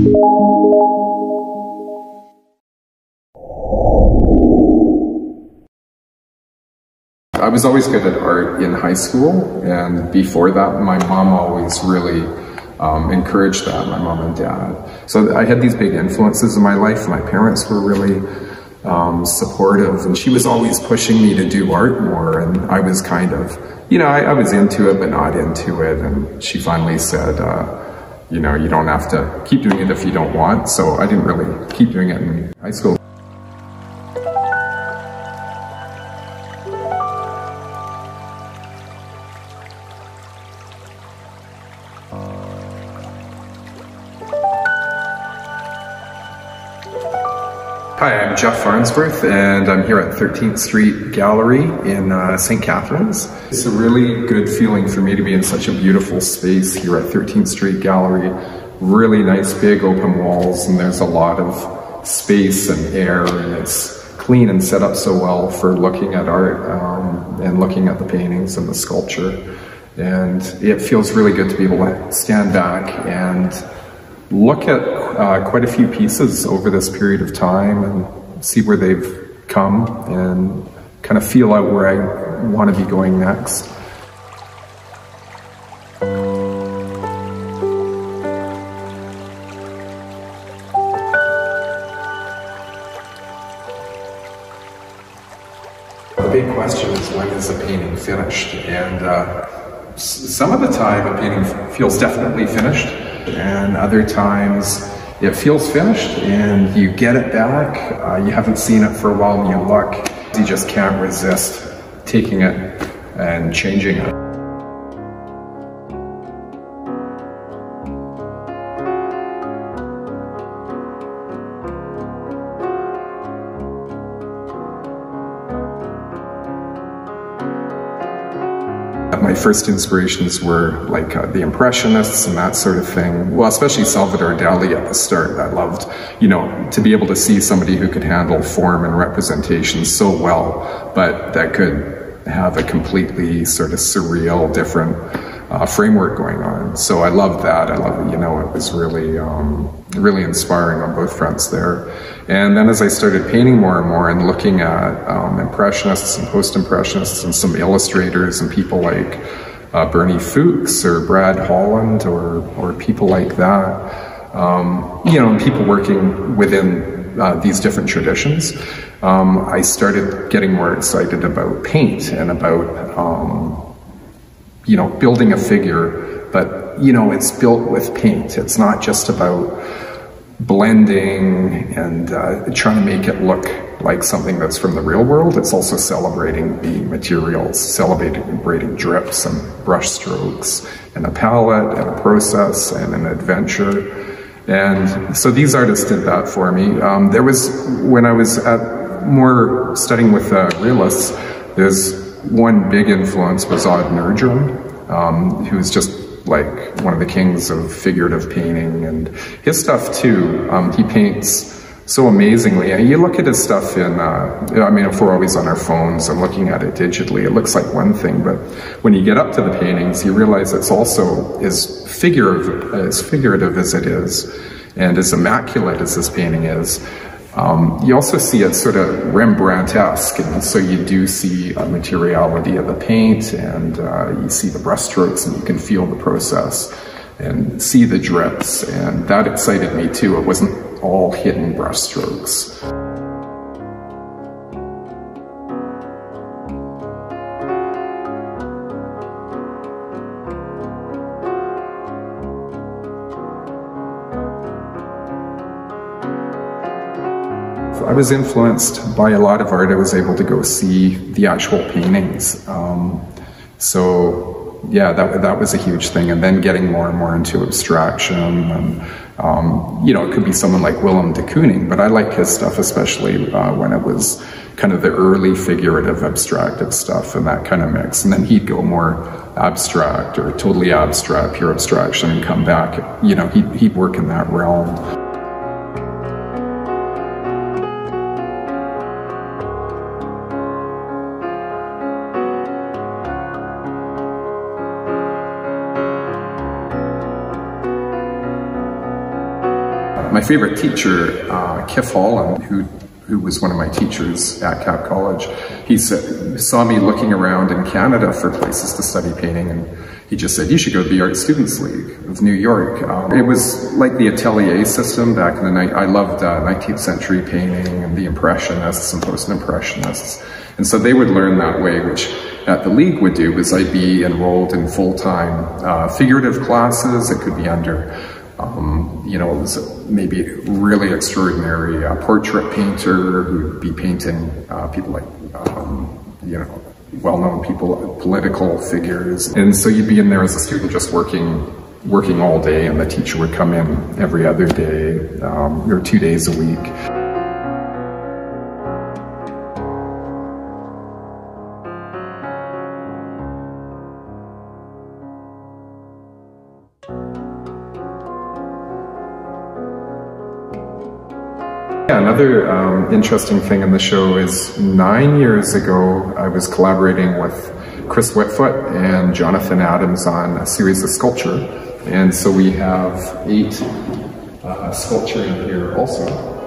I was always good at art in high school, and before that, my mom always really um, encouraged that, my mom and dad. So I had these big influences in my life. My parents were really um, supportive, and she was always pushing me to do art more, and I was kind of, you know, I, I was into it, but not into it, and she finally said, uh, you know, you don't have to keep doing it if you don't want, so I didn't really keep doing it in high school. Hi, I'm Geoff Farnsworth, and I'm here at 13th Street Gallery in uh, St. Catharines. It's a really good feeling for me to be in such a beautiful space here at 13th Street Gallery. Really nice big open walls, and there's a lot of space and air, and it's clean and set up so well for looking at art um, and looking at the paintings and the sculpture. And it feels really good to be able to stand back and look at uh, quite a few pieces over this period of time and see where they've come and kind of feel out where I want to be going next. The big question is when is a painting finished? And uh, some of the time a painting feels definitely finished and other times it feels finished and you get it back. Uh, you haven't seen it for a while and you look, you just can't resist taking it and changing it. First inspirations were like uh, the Impressionists and that sort of thing. Well, especially Salvador Dali at the start. I loved, you know, to be able to see somebody who could handle form and representation so well, but that could have a completely sort of surreal, different uh, framework going on. So I love that. I love. You know, it was really, um, really inspiring on both fronts there. And then as I started painting more and more and looking at um, impressionists and post-impressionists and some illustrators and people like uh, Bernie Fuchs or Brad Holland or or people like that, um, you know, and people working within uh, these different traditions. Um, I started getting more excited about paint and about um, you know, building a figure, but you know, it's built with paint. It's not just about blending and uh, trying to make it look like something that's from the real world. It's also celebrating the materials, celebrating drips and brush strokes and a palette and a process and an adventure. And so these artists did that for me. Um, there was, when I was at more studying with uh, realists, there's one big influence was Odd Nerdrum, um, who's just like one of the kings of figurative painting and his stuff too. Um, he paints so amazingly. And you look at his stuff in, uh, I mean, if we're always on our phones and looking at it digitally, it looks like one thing, but when you get up to the paintings, you realize it's also as figurative, as figurative as it is, and as immaculate as this painting is. Um, you also see it sort of Rembrandt-esque, and so you do see a materiality of the paint, and uh, you see the brushstrokes, and you can feel the process, and see the drips, and that excited me too. It wasn't all hidden brushstrokes. I was influenced by a lot of art. I was able to go see the actual paintings. Um, so yeah, that, that was a huge thing. And then getting more and more into abstraction and, um, you know, it could be someone like Willem de Kooning, but I like his stuff, especially uh, when it was kind of the early figurative abstractive stuff and that kind of mix. And then he'd go more abstract or totally abstract, pure abstraction and come back, you know, he'd, he'd work in that realm. My favorite teacher, uh, Kif Holland, who who was one of my teachers at Cap College, he said, saw me looking around in Canada for places to study painting and he just said, you should go to the Art Students League of New York. Um, it was like the atelier system back in the night. I loved uh, 19th century painting and the Impressionists and Post-Impressionists. And so they would learn that way, which at the league would do was I'd be enrolled in full-time uh, figurative classes. It could be under um, you know, maybe really extraordinary uh, portrait painter who'd be painting uh, people like, um, you know, well-known people, political figures. And so you'd be in there as a student just working working all day and the teacher would come in every other day um, or two days a week. Another um, interesting thing in the show is nine years ago, I was collaborating with Chris Whitfoot and Jonathan Adams on a series of sculpture. And so we have eight uh, sculpture in here also.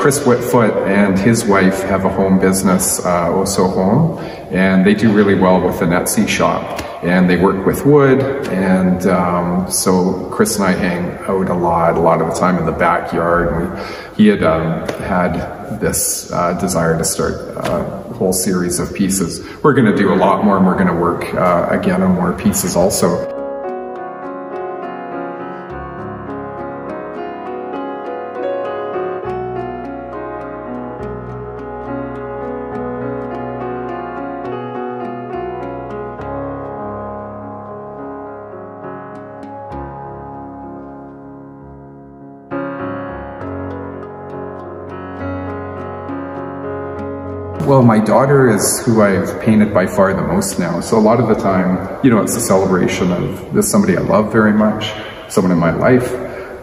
Chris Whitfoot and his wife have a home business, uh, Oso Home, and they do really well with the Etsy shop. And they work with wood, and um, so Chris and I hang out a lot, a lot of the time in the backyard. We, he had um, had this uh, desire to start a whole series of pieces. We're going to do a lot more, and we're going to work uh, again on more pieces also. Well, my daughter is who I've painted by far the most now. So a lot of the time, you know, it's a celebration of this somebody I love very much, someone in my life.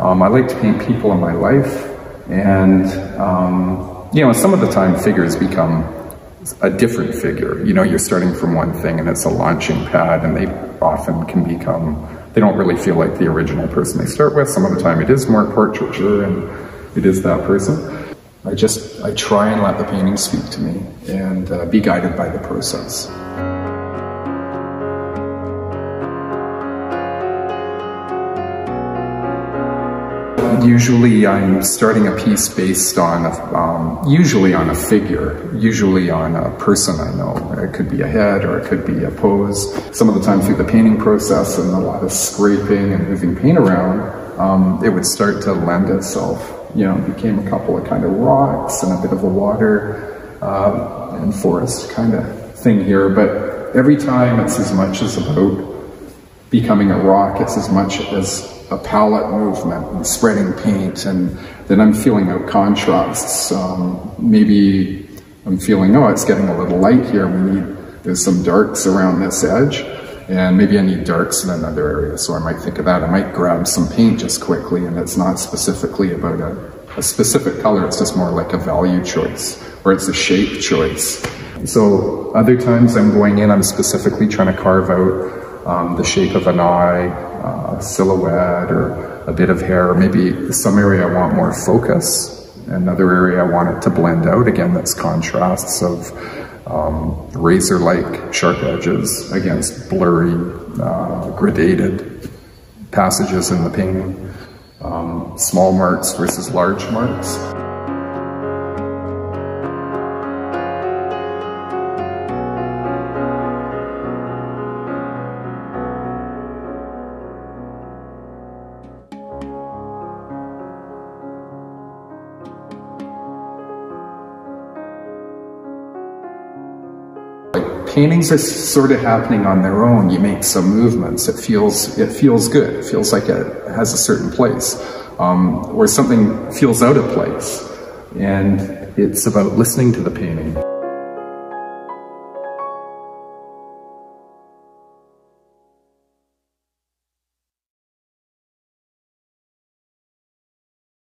Um, I like to paint people in my life. And, um, you know, some of the time figures become a different figure. You know, you're starting from one thing and it's a launching pad and they often can become, they don't really feel like the original person they start with. Some of the time it is more portraiture and it is that person. I just, I try and let the painting speak to me and uh, be guided by the process. Usually I'm starting a piece based on, a, um, usually on a figure, usually on a person I know. It could be a head or it could be a pose. Some of the time through the painting process and a lot of scraping and moving paint around, um, it would start to lend itself you know, became a couple of kind of rocks and a bit of a water uh, and forest kind of thing here. But every time it's as much as about becoming a rock, it's as much as a palette movement and spreading paint. And then I'm feeling out contrasts. Um, maybe I'm feeling, oh, it's getting a little light here. We need, there's some darks around this edge and maybe I need darks in another area. So I might think of that. I might grab some paint just quickly and it's not specifically about a, a specific color. It's just more like a value choice or it's a shape choice. So other times I'm going in, I'm specifically trying to carve out um, the shape of an eye, uh, silhouette or a bit of hair, or maybe some area I want more focus. Another area I want it to blend out. Again, that's contrasts of um, razor-like sharp edges against blurry, uh, gradated passages in the painting. Um, small marks versus large marks. Paintings are sort of happening on their own. You make some movements. It feels it feels good. It feels like it has a certain place, um, or something feels out of place, and it's about listening to the painting.